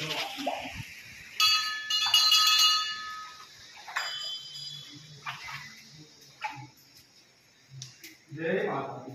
जय माता दी।